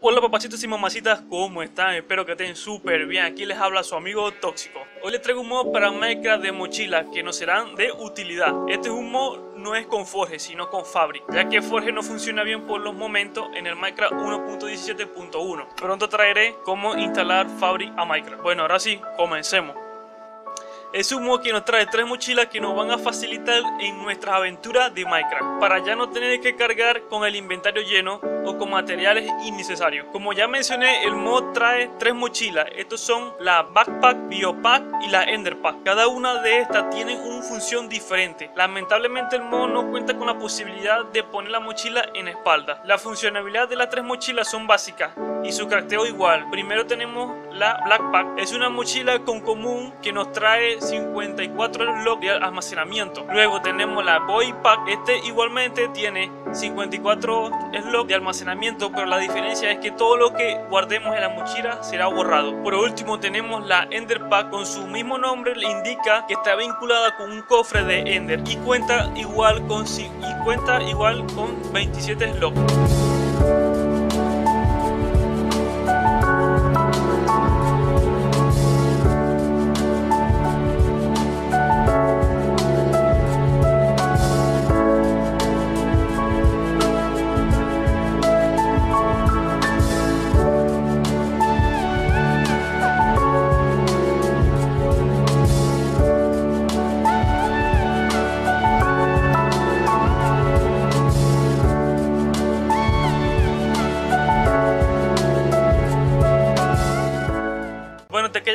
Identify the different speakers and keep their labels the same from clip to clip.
Speaker 1: Hola papacitos y mamacitas, ¿cómo están? Espero que estén súper bien. Aquí les habla su amigo Tóxico. Hoy les traigo un mod para Minecraft de mochilas que nos serán de utilidad. Este es un mod no es con Forge, sino con Fabric, ya que Forge no funciona bien por los momentos en el Minecraft 1.17.1. Pronto traeré cómo instalar Fabric a Minecraft. Bueno, ahora sí, comencemos. Es un mod que nos trae tres mochilas que nos van a facilitar en nuestras aventuras de Minecraft, para ya no tener que cargar con el inventario lleno o con materiales innecesarios. Como ya mencioné, el mod trae tres mochilas, estos son la Backpack, Biopack y la Enderpack. Cada una de estas tiene una función diferente. Lamentablemente el mod no cuenta con la posibilidad de poner la mochila en espalda. La funcionalidad de las tres mochilas son básicas y su carteo igual. Primero tenemos la Blackpack, es una mochila con común que nos trae 54 slots de almacenamiento. Luego tenemos la Boy Pack. Este igualmente tiene 54 slots de almacenamiento, pero la diferencia es que todo lo que guardemos en la mochila será borrado. Por último tenemos la Ender Pack. Con su mismo nombre le indica que está vinculada con un cofre de Ender y cuenta igual con, y cuenta igual con 27 slots.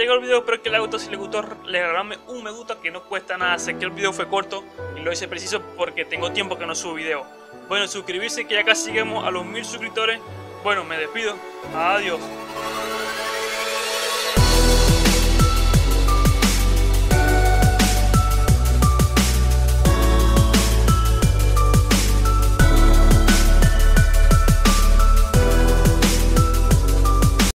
Speaker 1: Llegó el video, espero que les gustó. Si les gustó, le regalarme un me gusta que no cuesta nada. Sé que el video fue corto y lo hice preciso porque tengo tiempo que no subo video. Bueno, suscribirse que ya casi lleguemos a los mil suscriptores. Bueno, me despido. Adiós.